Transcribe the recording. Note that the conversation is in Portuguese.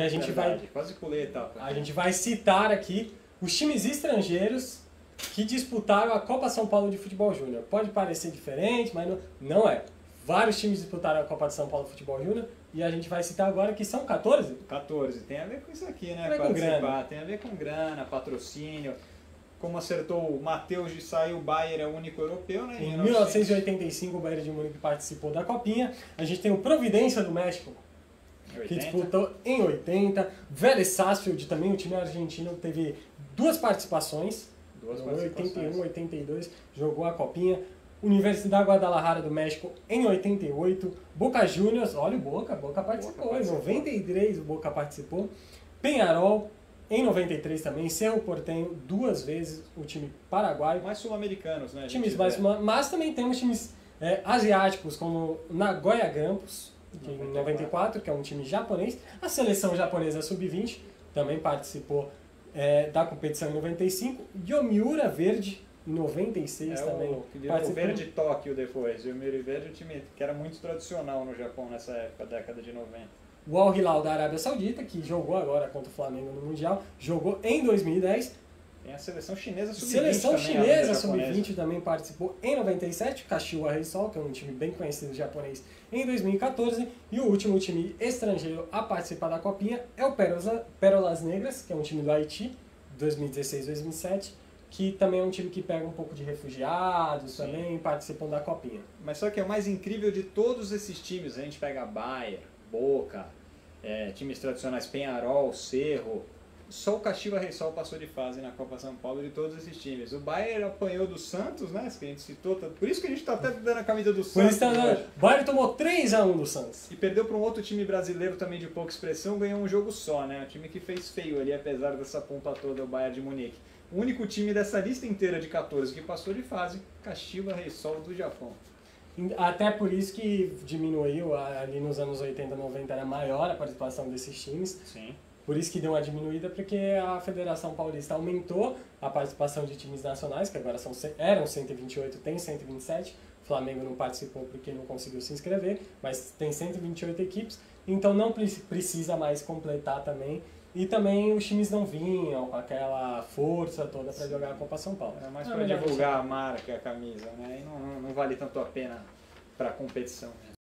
que a gente vai Verdade, Quase pulei a etapa. a gente vai citar aqui os times estrangeiros que disputaram a Copa São Paulo de Futebol Júnior. Pode parecer diferente, mas não, não é. Vários times disputaram a Copa de São Paulo de Futebol Júnior e a gente vai citar agora que são 14. 14. Tem a ver com isso aqui, né? Tem a ver com grana. Tem a ver com grana, patrocínio. Como acertou o Matheus de sair, o Bayer é o único europeu, né? Em 1985 o Bayern de Munique participou da Copinha. A gente tem o Providência do México, que 80. disputou em 80. Vélez Sarsfield também, o time argentino, teve duas participações. Duas Em participações. 81, 82, jogou a Copinha. Universidade Guadalajara do México em 88. Boca Juniors, olha o Boca, Boca participou. Boca participou. Em 93 o Boca participou. Penharol em 93 também. Cerro Portenho duas vezes o time paraguaio. Mais sul-americanos, né? Times mais, mas também temos times é, asiáticos como Nagoya Grampus, em 94. 94, que é um time japonês. A seleção japonesa sub-20 também participou é, da competição em 95. Yomiura Verde em 96 É também. o, que virou. Verde Tóquio depois. O Miri Verde é um time que era muito tradicional no Japão nessa época, década de 90. O Al Hilal da Arábia Saudita, que jogou agora contra o Flamengo no Mundial, jogou em 2010. Tem a seleção chinesa sub-20 Seleção também, chinesa da japonesa. sub-20 também participou em 97, Kashiwa Reysol, que é um time bem conhecido japonês, em 2014. E o último time estrangeiro a participar da Copinha é o Pérolas, Negras, que é um time do Haiti, 2016-2017, que também é um time que pega um pouco de refugiados Sim. também, participam da Copinha. Mas só que é o mais incrível de todos esses times, a gente pega Bayer, Boca, é, times tradicionais Penharol, Cerro, só o Caxiva Reysol passou de fase na Copa São Paulo de todos esses times. O Bayer apanhou do Santos, né? Que a gente citou, por isso que a gente tá até dando a camisa do Por Santos. isso, tá, hoje. o Bayern tomou 3x1 do Santos. E perdeu para um outro time brasileiro também de pouca expressão, ganhou um jogo só, né? Um time que fez feio ali, apesar dessa pompa toda, o Bayern de Munique. O único time dessa lista inteira de 14 que passou de fase, Caxiva Reysol do Japão. Até por isso que diminuiu, ali nos anos 80, 90 era maior a participação desses times. Sim. Por isso que deu uma diminuída, porque a Federação Paulista aumentou a participação de times nacionais, que agora são, eram 128, tem 127. O Flamengo não participou porque não conseguiu se inscrever, mas tem 128 equipes, então não pre- precisa mais completar também. E também os times não vinham com aquela força toda para jogar a Copa São Paulo. Era mais para divulgar a marca, a camisa, né? E não, não, não vale tanto a pena para competição. né?